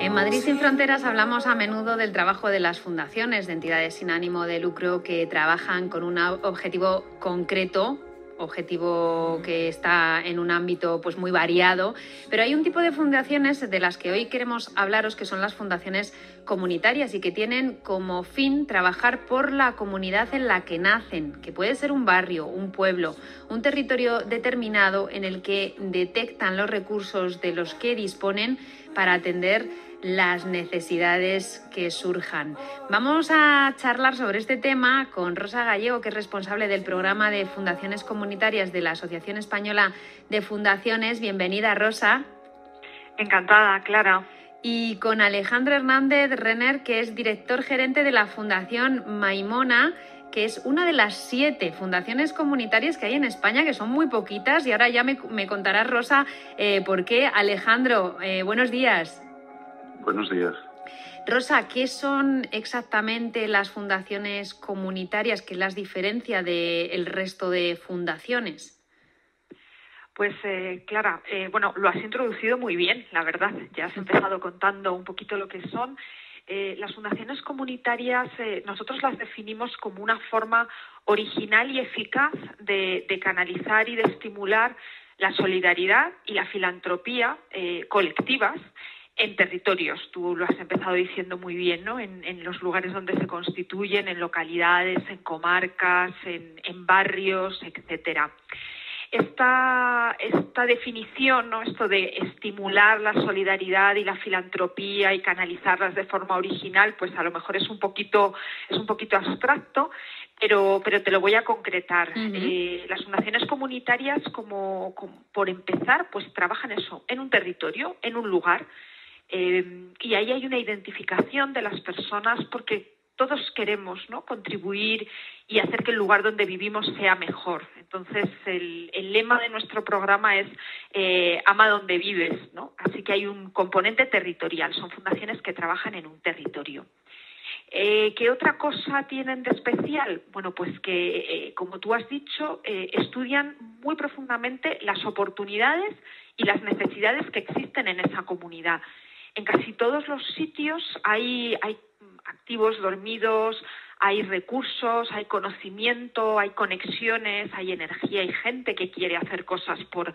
En Madrid sin Fronteras hablamos a menudo del trabajo de las fundaciones de entidades sin ánimo de lucro que trabajan con un objetivo concreto objetivo que está en un ámbito pues muy variado, pero hay un tipo de fundaciones de las que hoy queremos hablaros que son las fundaciones comunitarias y que tienen como fin trabajar por la comunidad en la que nacen, que puede ser un barrio, un pueblo, un territorio determinado en el que detectan los recursos de los que disponen para atender las necesidades que surjan. Vamos a charlar sobre este tema con Rosa Gallego, que es responsable del programa de fundaciones comunitarias de la Asociación Española de Fundaciones. Bienvenida, Rosa. Encantada, Clara. Y con Alejandro Hernández Renner, que es director gerente de la Fundación Maimona que es una de las siete fundaciones comunitarias que hay en España, que son muy poquitas, y ahora ya me, me contarás, Rosa, eh, por qué. Alejandro, eh, buenos días. Buenos días. Rosa, ¿qué son exactamente las fundaciones comunitarias? ¿Qué las diferencia del resto de fundaciones? Pues eh, Clara, eh, bueno, lo has introducido muy bien, la verdad. Ya has empezado contando un poquito lo que son. Eh, las fundaciones comunitarias nosotros las definimos como una forma original y eficaz de, de canalizar y de estimular la solidaridad y la filantropía colectivas en territorios. Tú lo has empezado diciendo muy bien, ¿no? En, los lugares donde se constituyen, en localidades, en comarcas, en, barrios, etcétera. Esta, esta definición, ¿no? esto de estimular la solidaridad y la filantropía y canalizarlas de forma original, pues a lo mejor es un poquito, es un poquito abstracto, pero, pero te lo voy a concretar. Eh, las fundaciones comunitarias, como, por empezar, pues trabajan eso, en un territorio, en un lugar, eh, y ahí hay una identificación de las personas porque todos queremos ¿no? contribuir y hacer que el lugar donde vivimos sea mejor. Entonces, el, lema de nuestro programa es eh, ama donde vives, ¿no? Así que hay un componente territorial, son fundaciones que trabajan en un territorio. Eh, ¿Qué otra cosa tienen de especial? Bueno, pues que, como tú has dicho, estudian muy profundamente las oportunidades y las necesidades que existen en esa comunidad en casi todos los sitios hay, activos dormidos, hay recursos, hay conocimiento, hay conexiones, hay energía, hay gente que quiere hacer cosas por,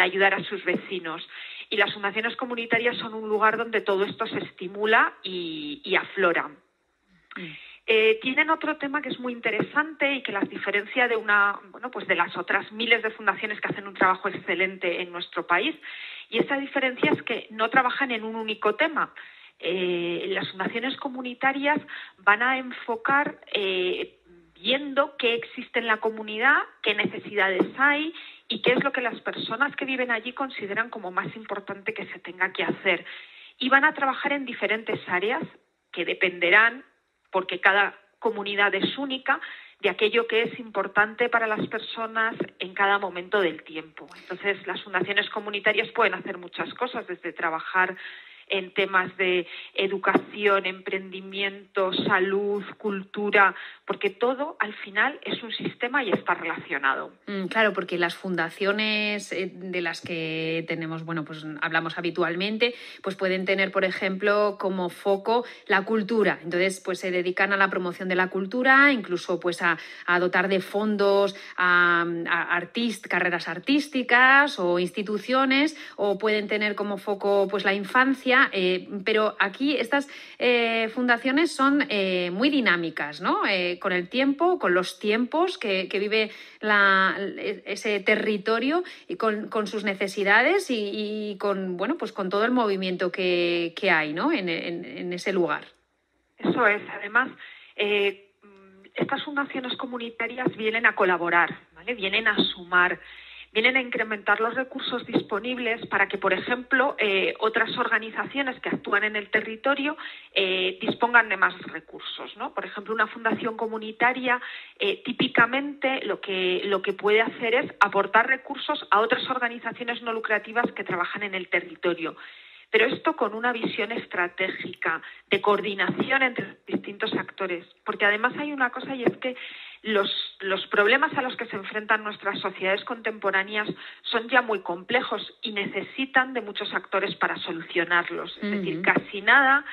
ayudar a sus vecinos. Y las fundaciones comunitarias son un lugar donde todo esto se estimula y, aflora. Mm. Eh, tienen otro tema que es muy interesante y que las diferencia de una, bueno, pues de las otras miles de fundaciones que hacen un trabajo excelente en nuestro país. Y esa diferencia es que no trabajan en un único tema. Eh, las fundaciones comunitarias van a enfocar eh, viendo qué existe en la comunidad, qué necesidades hay y qué es lo que las personas que viven allí consideran como más importante que se tenga que hacer. Y van a trabajar en diferentes áreas que dependerán porque cada comunidad es única, de aquello que es importante para las personas en cada momento del tiempo. Entonces, las fundaciones comunitarias pueden hacer muchas cosas, desde trabajar en temas de educación, emprendimiento, salud, cultura, porque todo al final es un sistema y está relacionado. Mm, claro, porque las fundaciones eh, de las que tenemos, bueno, pues hablamos habitualmente, pues pueden tener, por ejemplo, como foco la cultura. Entonces, pues se dedican a la promoción de la cultura, incluso pues a, dotar de fondos a, carreras artísticas o instituciones, o pueden tener como foco pues la infancia eh, pero aquí estas eh, fundaciones son eh, muy dinámicas, ¿no? con el tiempo, con los tiempos que, vive ese territorio y con, sus necesidades y, con, bueno, pues con todo el movimiento que, hay ¿no? en, ese lugar. Eso es. Además, estas fundaciones comunitarias vienen a colaborar, ¿vale? vienen a sumar vienen a incrementar los recursos disponibles para que, por ejemplo, eh, otras organizaciones que actúan en el territorio eh, dispongan de más recursos. ¿no? Por ejemplo, una fundación comunitaria eh, típicamente lo que, lo que puede hacer es aportar recursos a otras organizaciones no lucrativas que trabajan en el territorio pero esto con una visión estratégica de coordinación entre distintos actores, porque además hay una cosa y es que los, los, problemas a los que se enfrentan nuestras sociedades contemporáneas son ya muy complejos y necesitan de muchos actores para solucionarlos. Es decir, casi nada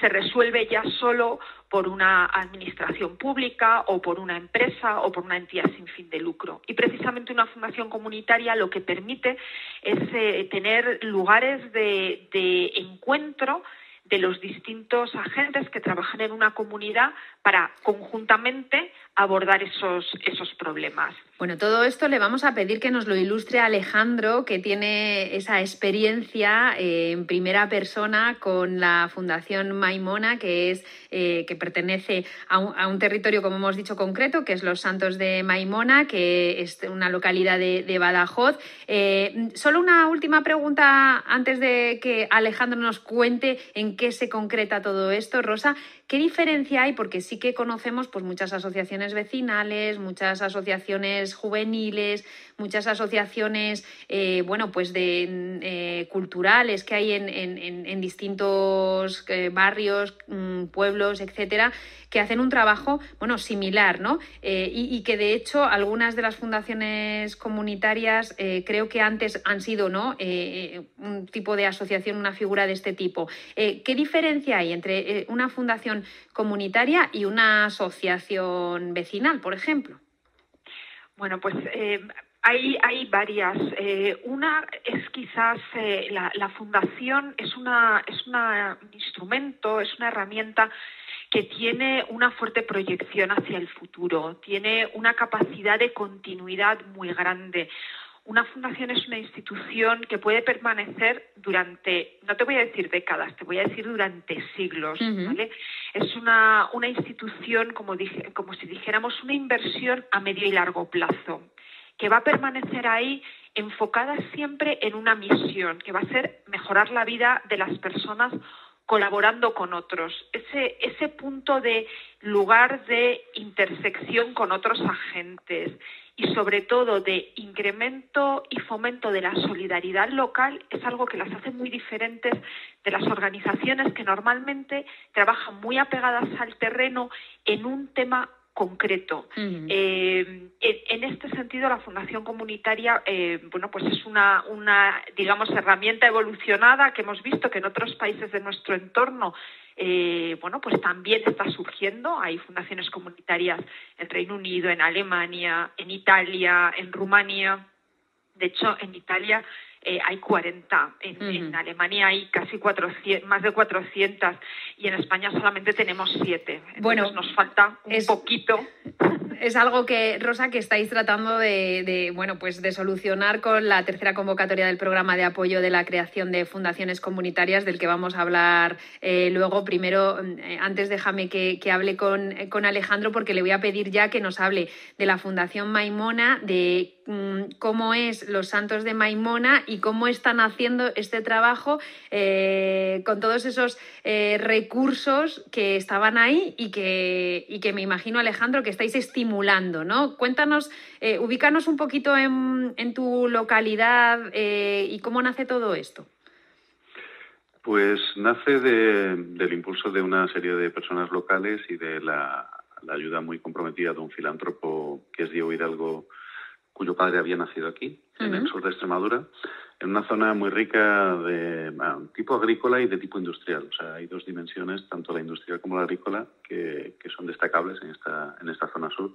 se resuelve ya solo por una administración pública o por una empresa o por una entidad sin fin de lucro. Y precisamente una fundación comunitaria lo que permite es eh, tener lugares de, de encuentro de los distintos agentes que trabajan en una comunidad para conjuntamente abordar esos, esos problemas. Bueno, todo esto le vamos a pedir que nos lo ilustre Alejandro, que tiene esa experiencia eh, en primera persona con la Fundación Maimona, que es eh, que pertenece a un, territorio, como hemos dicho, concreto, que es Los Santos de Maimona, que es una localidad de, Badajoz. Eh, solo una última pregunta antes de que Alejandro nos cuente en qué se concreta todo esto, Rosa. ¿Qué diferencia hay? Porque sí que conocemos pues, muchas asociaciones vecinales, muchas asociaciones juveniles, muchas asociaciones eh, bueno, pues eh, culturales que hay en, distintos eh, barrios, mm, pueblos, etcétera, que hacen un trabajo bueno, similar, ¿no? Y, que de hecho algunas de las fundaciones comunitarias creo que antes han sido ¿no? un tipo de asociación, una figura de este tipo. ¿Qué diferencia hay entre una fundación comunitaria y una asociación vecinal, por ejemplo? Bueno, pues eh, hay, hay, varias. Eh, una es quizás eh, la, fundación es, una, es un instrumento, es una herramienta que tiene una fuerte proyección hacia el futuro, tiene una capacidad de continuidad muy grande una fundación es una institución que puede permanecer durante, no te voy a decir décadas, te voy a decir durante siglos, ¿vale? Es una, una institución, como, dije, como si dijéramos, una inversión a medio y largo plazo, que va a permanecer ahí enfocada siempre en una misión, que va a ser mejorar la vida de las personas colaborando con otros. Ese, ese punto de lugar de intersección con otros agentes y sobre todo de incremento y fomento de la solidaridad local es algo que las hace muy diferentes de las organizaciones que normalmente trabajan muy apegadas al terreno en un tema concreto. Eh, en, este sentido, la Fundación Comunitaria, eh, bueno, pues es una, una, digamos, herramienta evolucionada que hemos visto que en otros países de nuestro entorno eh, bueno, pues también está surgiendo. Hay fundaciones comunitarias en Reino Unido, en Alemania, en Italia, en Rumanía. De hecho, en Italia eh, hay 40, en, Alemania hay casi 400, más de 400 y en España solamente tenemos 7. bueno, nos falta un poquito. Es algo que, Rosa, que estáis tratando de, bueno, pues de solucionar con la tercera convocatoria del programa de apoyo de la creación de fundaciones comunitarias, del que vamos a hablar eh, luego. Primero, eh, antes déjame que, hable con, con Alejandro, porque le voy a pedir ya que nos hable de la Fundación Maimona, de cómo es los santos de Maimona y cómo están haciendo este trabajo eh, con todos esos eh, recursos que estaban ahí y que, y que me imagino, Alejandro, que estáis estimulando, ¿no? Cuéntanos, eh, ubícanos un poquito en, tu localidad y cómo nace todo esto. Pues nace del impulso de una serie de personas locales y de la, la ayuda muy comprometida de un filántropo que es Diego Hidalgo cuyo padre había nacido aquí, en el sur de Extremadura, en una zona muy rica de tipo agrícola y de tipo industrial. O sea, hay dos dimensiones, tanto la industrial como la agrícola, que, son destacables en esta, en esta zona sur.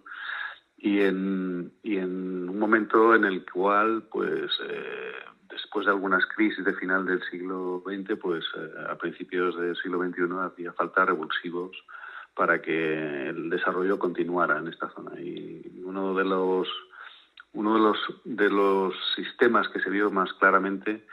Y en, y en un momento en el cual, pues, eh, después de algunas crisis de final del siglo XX, pues eh, a principios del siglo XXI hacía falta revulsivos para que el desarrollo continuara en esta zona. Y uno de los uno de los, de los sistemas que se vio más claramente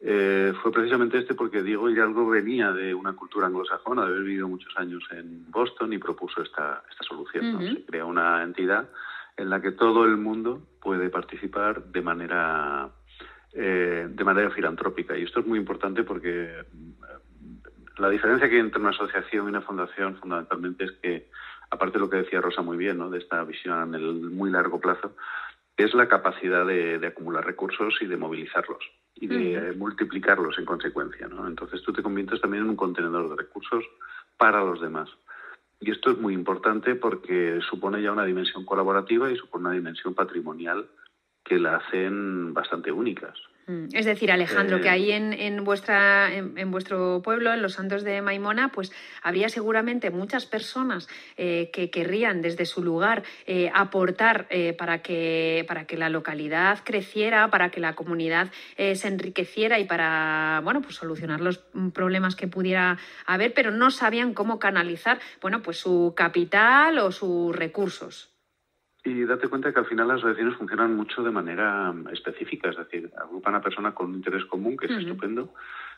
eh, fue precisamente este porque Diego Hidalgo venía de una cultura anglosajona, de haber vivido muchos años en Boston y propuso esta, esta solución. Se crea una entidad en la que todo el mundo puede participar de manera, eh, de manera filantrópica. Y esto es muy importante porque eh, la diferencia que hay entre una asociación y una fundación fundamentalmente es que, aparte de lo que decía Rosa muy bien, ¿no? de esta visión en el muy largo plazo, es la capacidad de, acumular recursos y de movilizarlos y de multiplicarlos en consecuencia. ¿no? Entonces tú te conviertes también en un contenedor de recursos para los demás. Y esto es muy importante porque supone ya una dimensión colaborativa y supone una dimensión patrimonial que la hacen bastante únicas. Mm, es decir, Alejandro, que eh, ahí en, en vuestra, en, vuestro pueblo, en los Santos de Maimona, pues habría seguramente muchas personas eh, que querrían desde su lugar eh, aportar para, que, para que la localidad creciera, para que la comunidad se enriqueciera y para bueno, pues solucionar los problemas que pudiera haber, pero no sabían cómo canalizar bueno, pues su capital o sus recursos. Y date cuenta que al final las asociaciones funcionan mucho de manera mm, específica, es decir, agrupan a personas con un interés común, que es estupendo,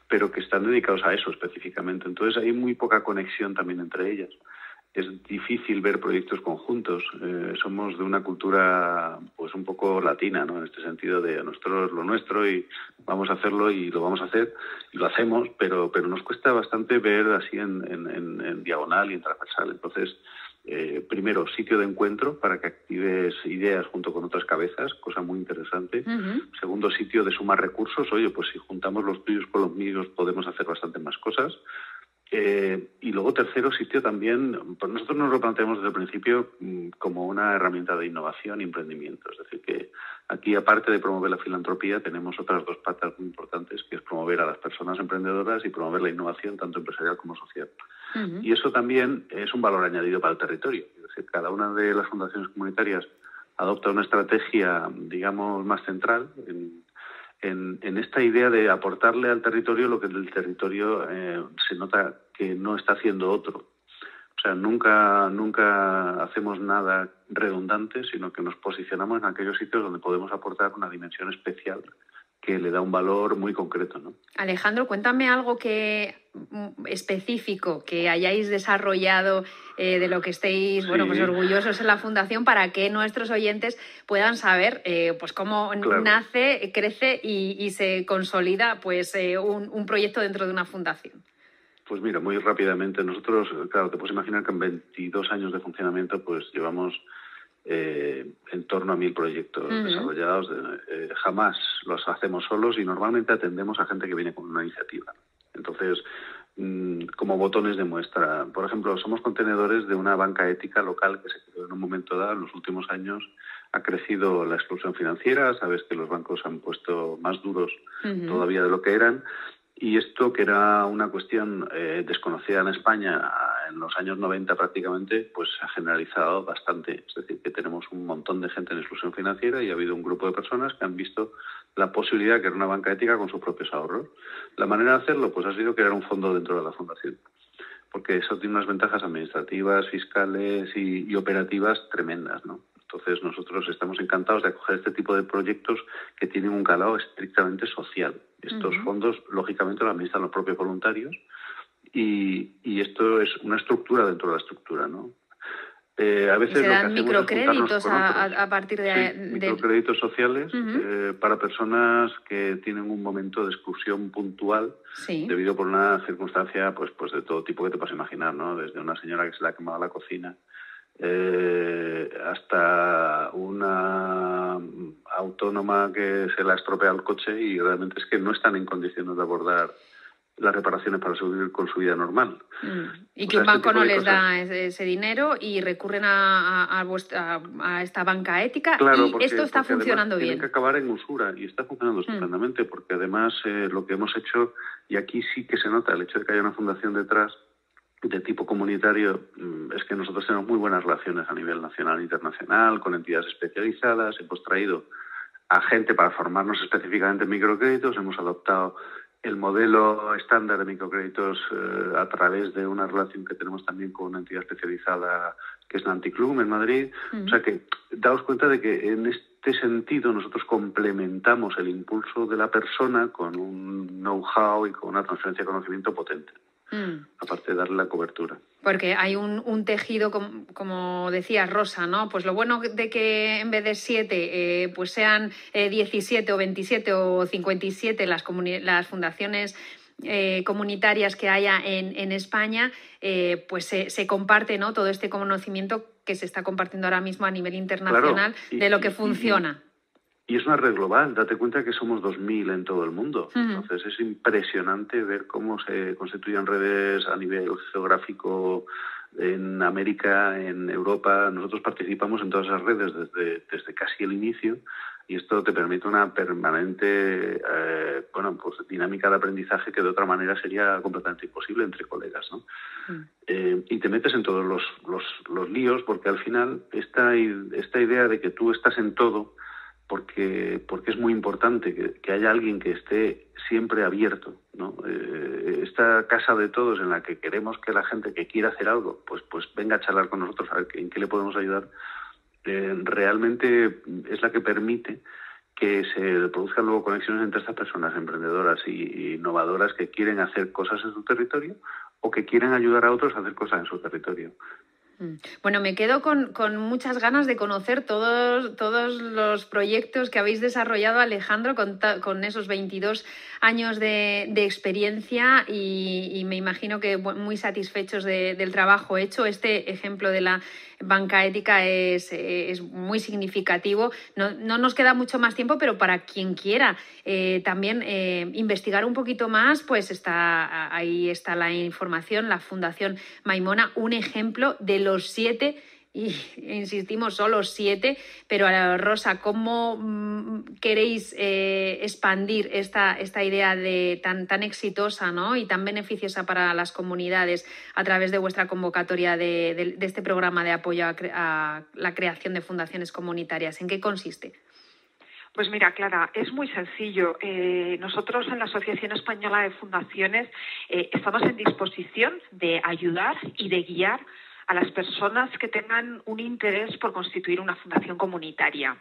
pero que están dedicados a eso específicamente. Entonces hay muy poca conexión también entre ellas. Es difícil ver proyectos conjuntos. Eh, somos de una cultura pues un poco latina, ¿no? En este sentido de nosotros lo nuestro y vamos a hacerlo y lo vamos a hacer y lo hacemos, pero pero nos cuesta bastante ver así en, en, en diagonal y en transversal. Entonces eh, primero, sitio de encuentro para que actives ideas junto con otras cabezas, cosa muy interesante. Segundo, sitio de sumar recursos. Oye, pues si juntamos los tuyos con los míos podemos hacer bastante más cosas. Eh, y luego, tercero sitio también, pues nosotros nos lo planteamos desde el principio mm, como una herramienta de innovación y emprendimiento. Es decir, que aquí, aparte de promover la filantropía, tenemos otras dos patas muy importantes, que es promover a las personas emprendedoras y promover la innovación, tanto empresarial como social. Y eso también es un valor añadido para el territorio. Es decir, cada una de las fundaciones comunitarias adopta una estrategia, digamos, más central en, en, esta idea de aportarle al territorio lo que del territorio eh, se nota que no está haciendo otro. O sea, nunca, nunca hacemos nada redundante, sino que nos posicionamos en aquellos sitios donde podemos aportar una dimensión especial que le da un valor muy concreto. ¿no? Alejandro, cuéntame algo que mm, específico que hayáis desarrollado eh, de lo que estéis bueno pues orgullosos en la fundación para que nuestros oyentes puedan saber eh, pues cómo nace crece y, se consolida pues eh, un, un, proyecto dentro de una fundación pues mira muy rápidamente nosotros claro te puedes imaginar que en 22 años de funcionamiento pues llevamos eh, en torno a mil proyectos desarrollados. Eh, jamás los hacemos solos y normalmente atendemos a gente que viene con una iniciativa. Entonces, mm, como botones de muestra. Por ejemplo, somos contenedores de una banca ética local que se creó en un momento dado. En los últimos años ha crecido la exclusión financiera. Sabes que los bancos han puesto más duros todavía de lo que eran. Y esto, que era una cuestión eh, desconocida en España en los años 90 prácticamente, pues se ha generalizado bastante. Es decir, que tenemos un montón de gente en exclusión financiera y ha habido un grupo de personas que han visto la posibilidad de crear una banca ética con sus propios ahorros. La manera de hacerlo pues ha sido crear un fondo dentro de la fundación, porque eso tiene unas ventajas administrativas, fiscales y, y operativas tremendas, ¿no? Entonces nosotros estamos encantados de acoger este tipo de proyectos que tienen un calado estrictamente social. Estos fondos, lógicamente, lo administran los propios voluntarios y, y, esto es una estructura dentro de la estructura, ¿no? Eh, a veces se dan microcréditos a, partir de, microcréditos sociales eh, para personas que tienen un momento de exclusión puntual debido por una circunstancia pues pues de todo tipo que te puedas imaginar no desde una señora que se le ha quemado la cocina eh, hasta una autónoma que se la estropea el coche y realmente es que no están en condiciones de abordar las reparaciones para seguir con su vida normal. Mm. Y que un este banco no les da ese, dinero y recurren a, a, esta banca ética y esto está funcionando bien. Tiene que acabar en usura y está funcionando mm. estupendamente porque además eh, lo que hemos hecho, y aquí sí que se nota el hecho de que haya una fundación detrás, de tipo comunitario mm, es que nosotros tenemos muy buenas relaciones a nivel nacional e internacional con entidades especializadas. Hemos traído a gente para formarnos específicamente en microcréditos. Hemos adoptado el modelo estándar de microcréditos eh, a través de una relación que tenemos también con una entidad especializada que es Nanticlub en Madrid. O sea que daos cuenta de que en este sentido nosotros complementamos el impulso de la persona con un know-how y con una transferencia de conocimiento potente. Mm. aparte de darle la cobertura. Porque hay un, tejido, como, decía Rosa, ¿no? Pues lo bueno de que en vez de siete, eh, pues sean 17 eh, o 27 o 57 las, las fundaciones eh, comunitarias que haya en, España, pues se, comparte ¿no? todo este conocimiento que se está compartiendo ahora mismo a nivel internacional de lo que funciona. Y es una red global, date cuenta que somos 2.000 en todo el mundo. Entonces es impresionante ver cómo se constituyen redes a nivel geográfico en América, en Europa, nosotros participamos en todas esas redes desde, desde casi el inicio y esto te permite una permanente eh, bueno, pues, dinámica de aprendizaje que de otra manera sería completamente imposible entre colegas. ¿no? Mm. Eh, y te metes en todos los, los, los, líos porque al final esta, esta idea de que tú estás en todo porque, porque es muy importante que, haya alguien que esté siempre abierto. ¿no? Eh, esta casa de todos en la que queremos que la gente que quiera hacer algo, pues, pues venga a charlar con nosotros a ver en qué le podemos ayudar, eh, realmente es la que permite que se produzcan luego conexiones entre estas personas emprendedoras y innovadoras que quieren hacer cosas en su territorio o que quieren ayudar a otros a hacer cosas en su territorio. Mm. Bueno, me quedo con, muchas ganas de conocer todos, todos los proyectos que habéis desarrollado, Alejandro, con, esos 22 años de, experiencia y, me imagino que muy satisfechos del trabajo hecho. Este ejemplo de la banca ética es, muy significativo. No, nos queda mucho más tiempo, pero para quien quiera eh, también eh, investigar un poquito más, pues está ahí está la información, la Fundación Maimona, un ejemplo de los siete y insistimos, solo siete, pero Rosa, ¿cómo mm, queréis eh, expandir esta, esta idea de tan, tan exitosa ¿no? y tan beneficiosa para las comunidades a través de vuestra convocatoria de, este programa de apoyo a, la creación de fundaciones comunitarias? ¿En qué consiste? Pues mira, Clara, es muy sencillo. Eh, nosotros en la Asociación Española de Fundaciones eh, estamos en disposición de ayudar y de guiar a las personas que tengan un interés por constituir una fundación comunitaria.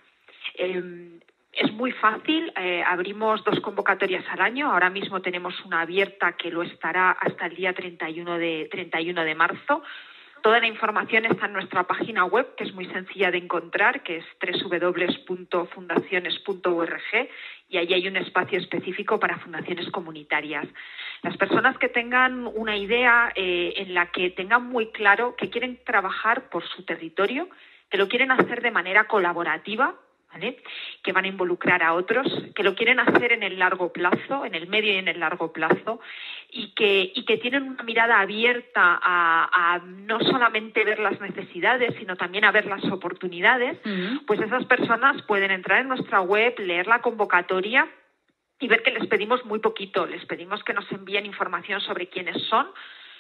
Em, es muy fácil, eh, abrimos dos convocatorias al año, ahora mismo tenemos una abierta que lo estará hasta el día 31 de, 31 de marzo. Toda la información está en nuestra página web, que es muy sencilla de encontrar, que es www.fundaciones.org, y ahí hay un espacio específico para fundaciones comunitarias. Las personas que tengan una idea eh, en la que tengan muy claro que quieren trabajar por su territorio, que lo quieren hacer de manera colaborativa, que van a involucrar a otros, que lo quieren hacer en el largo plazo, en el medio y en el largo plazo, y que, y que tienen una mirada abierta a, no solamente ver las necesidades, sino también a ver las oportunidades, pues esas personas pueden entrar en nuestra web, leer la convocatoria y ver que les pedimos muy poquito, les pedimos que nos envíen información sobre quiénes son,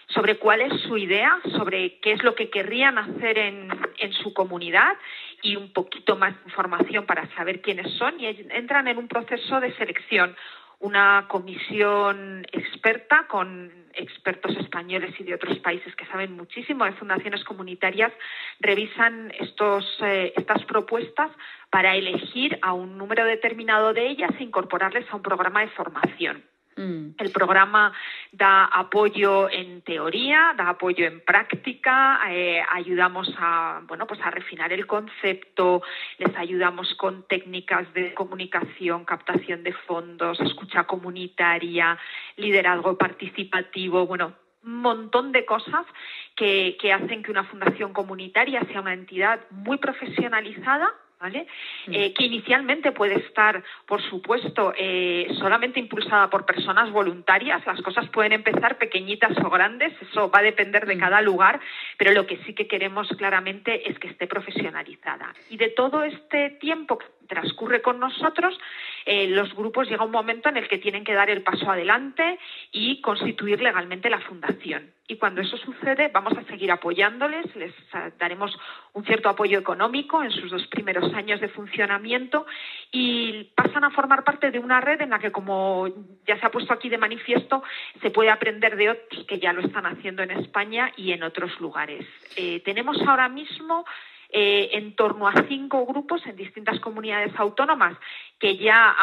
sobre cuál es su idea, sobre qué es lo que querrían hacer en, en, su comunidad y un poquito más de información para saber quiénes son y entran en un proceso de selección. Una comisión experta con expertos españoles y de otros países que saben muchísimo de fundaciones comunitarias revisan estos, eh, estas propuestas para elegir a un número determinado de ellas e incorporarles a un programa de formación. Mm. El programa da apoyo en teoría, da apoyo en práctica, eh, ayudamos a bueno pues a refinar el concepto, les ayudamos con técnicas de comunicación, captación de fondos, escucha comunitaria, liderazgo participativo, bueno, un montón de cosas que, que hacen que una fundación comunitaria sea una entidad muy profesionalizada ¿vale? Mm. Eh, que inicialmente puede estar, por supuesto, eh, solamente impulsada por personas voluntarias. Las cosas pueden empezar pequeñitas o grandes, eso va a depender de mm. cada lugar, pero lo que sí que queremos claramente es que esté profesionalizada. Y de todo este tiempo que transcurre con nosotros, eh, los grupos llega un momento en el que tienen que dar el paso adelante y constituir legalmente la fundación. Y cuando eso sucede, vamos a seguir apoyándoles, les daremos un cierto apoyo económico en sus dos primeros años de funcionamiento y pasan a formar parte de una red en la que, como ya se ha puesto aquí de manifiesto, se puede aprender de otros que ya lo están haciendo en España y en otros lugares. Eh, tenemos ahora mismo eh, en torno a cinco grupos en distintas comunidades autónomas que ya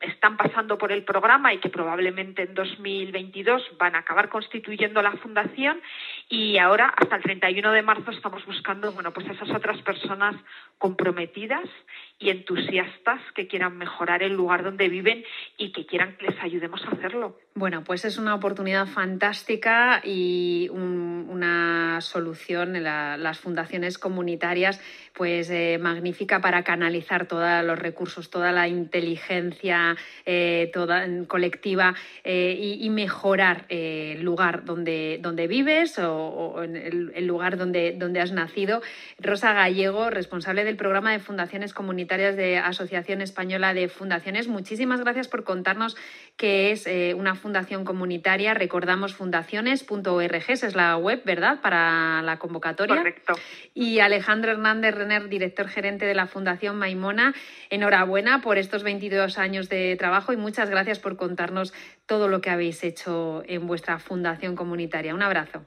están pasando por el programa y que probablemente en 2022 van a acabar constituyendo la fundación. Y ahora hasta el 31 de marzo estamos buscando bueno pues esas otras personas comprometidas y entusiastas que quieran mejorar el lugar donde viven y que quieran que les ayudemos a hacerlo. Bueno, pues es una oportunidad fantástica y una solución en las fundaciones comunitarias pues eh, magnífica para canalizar todos los recursos, toda la inteligencia eh, colectiva eh, y, mejorar el lugar donde, donde vives o, el, lugar donde, donde has nacido. Rosa Gallego, responsable del programa de fundaciones comunitarias de Asociación Española de Fundaciones, muchísimas gracias por contarnos qué es una fundación comunitaria. Recordamos fundaciones.org, esa es la web, ¿verdad? Para la convocatoria. Correcto. Y Alejandro Hernández director gerente de la Fundación Maimona. Enhorabuena por estos 22 años de trabajo y muchas gracias por contarnos todo lo que habéis hecho en vuestra fundación comunitaria. Un abrazo.